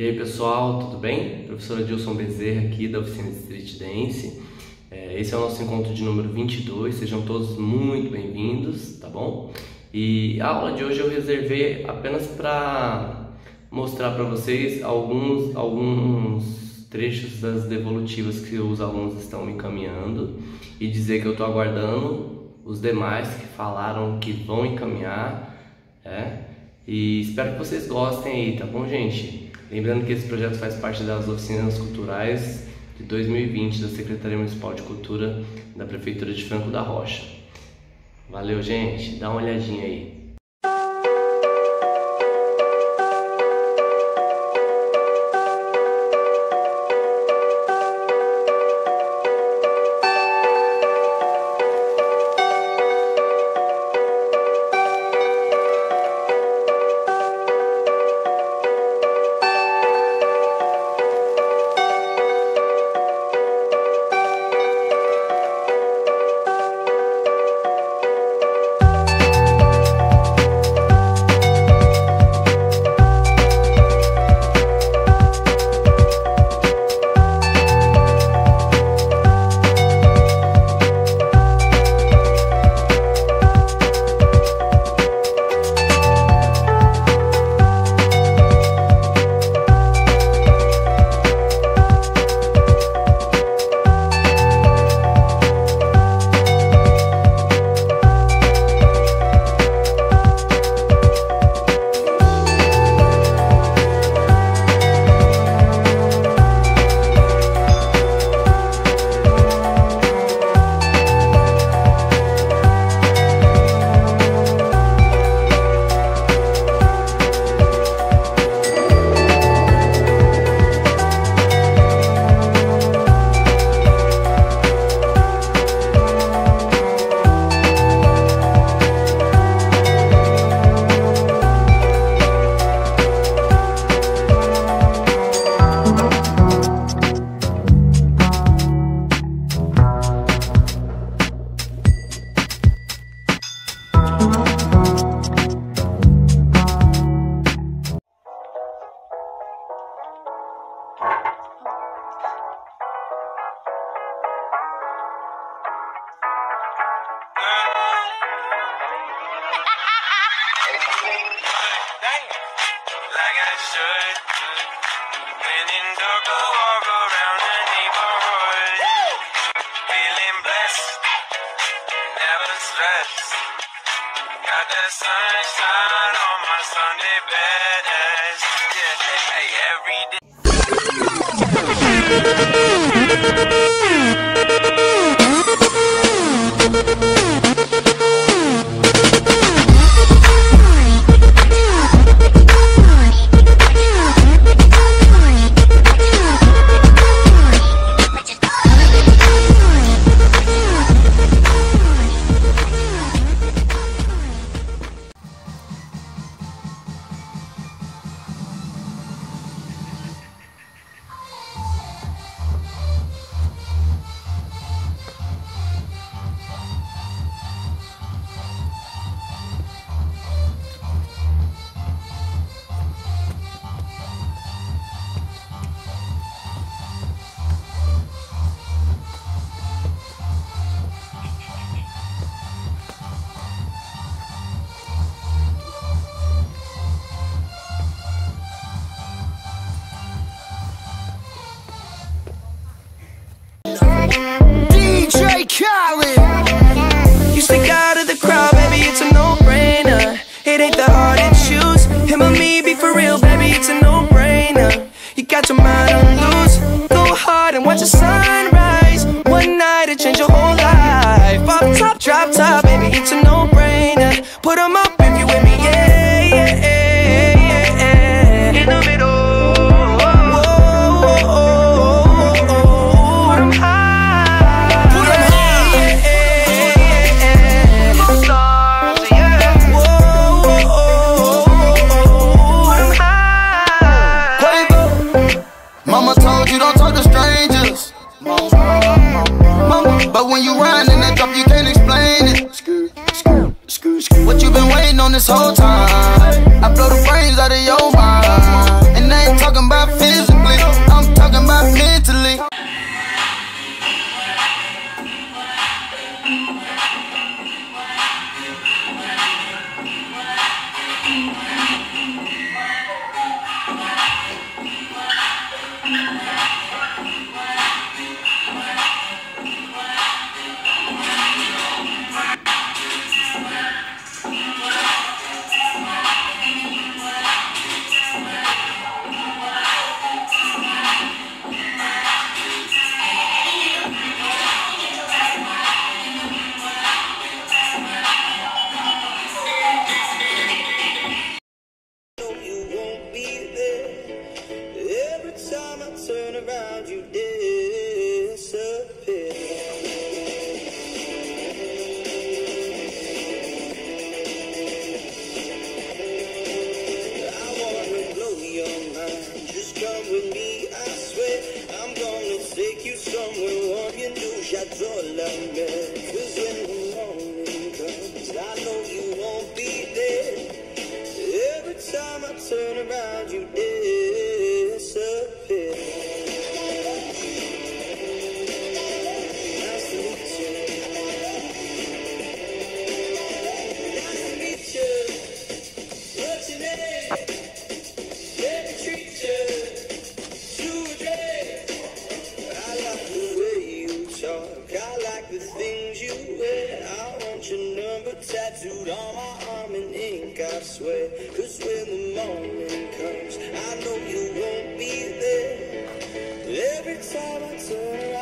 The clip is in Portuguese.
E aí pessoal, tudo bem? Professor Adilson Bezerra aqui da Oficina Street Dance. É, esse é o nosso encontro de número 22, sejam todos muito bem-vindos, tá bom? E a aula de hoje eu reservei apenas para mostrar para vocês alguns, alguns trechos das devolutivas que os alunos estão me encaminhando e dizer que eu estou aguardando os demais que falaram que vão encaminhar, é? E espero que vocês gostem aí, tá bom, gente? Lembrando que esse projeto faz parte das oficinas culturais de 2020 da Secretaria Municipal de Cultura da Prefeitura de Franco da Rocha. Valeu, gente. Dá uma olhadinha aí. Like I should. When in dark, I walk around the neighborhood. Feeling blessed, never stressed. Got that sunshine on my Sunday best. Yeah, hey, every day. Turn around, you disappear. On my arm in ink, I swear. Cause when the morning comes, I know you won't be there. Every time I turn